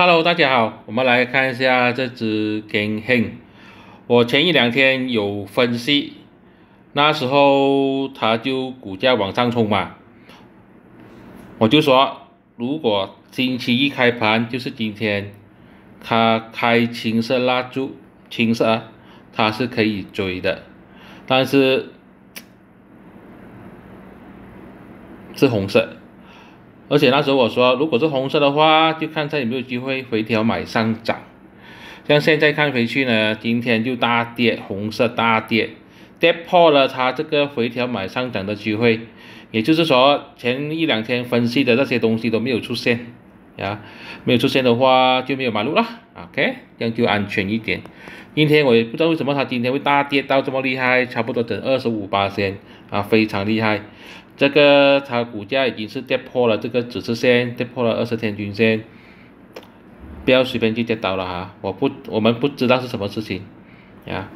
Hello，大家好，我们来看一下这只 g a n h e n 我前一两天有分析，那时候它就股价往上冲嘛，我就说，如果星期一开盘就是今天，它开青色蜡烛，青色，它是可以追的，但是是红色。而且那时候我说，如果是红色的话，就看它有没有机会回调买上涨。像现在看回去呢，今天就大跌，红色大跌，跌破了它这个回调买上涨的机会。也就是说，前一两天分析的那些东西都没有出现，呀，没有出现的话就没有买入了。OK，这样就安全一点。今天我也不知道为什么它今天会大跌到这么厉害，差不多整二十五八仙啊，非常厉害。这个它股价已经是跌破了这个指示线，跌破了二十天均线，不要随便去跌倒了哈！我不，我们不知道是什么事情，呀。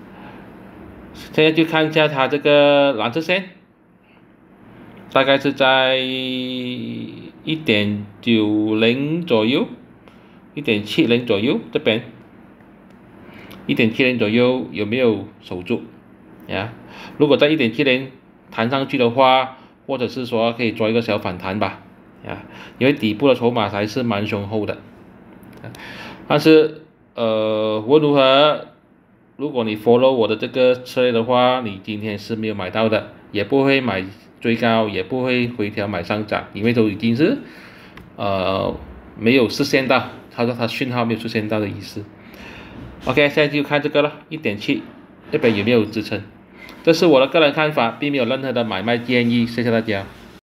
现在就看一下它这个蓝色线，大概是在一点九零左右，一点七零左右这边，一点七零左右有没有守住？呀，如果在一点七零弹上去的话。或者是说可以做一个小反弹吧，啊，因为底部的筹码还是蛮雄厚的，但是呃，无论如何，如果你 follow 我的这个策略的话，你今天是没有买到的，也不会买追高，也不会回调买上涨，因为都已经是呃没有实现到，他说他讯号没有出现到的意思。OK，现在就看这个了，一点七，这边有没有支撑？这是我的个人看法，并没有任何的买卖建议。谢谢大家。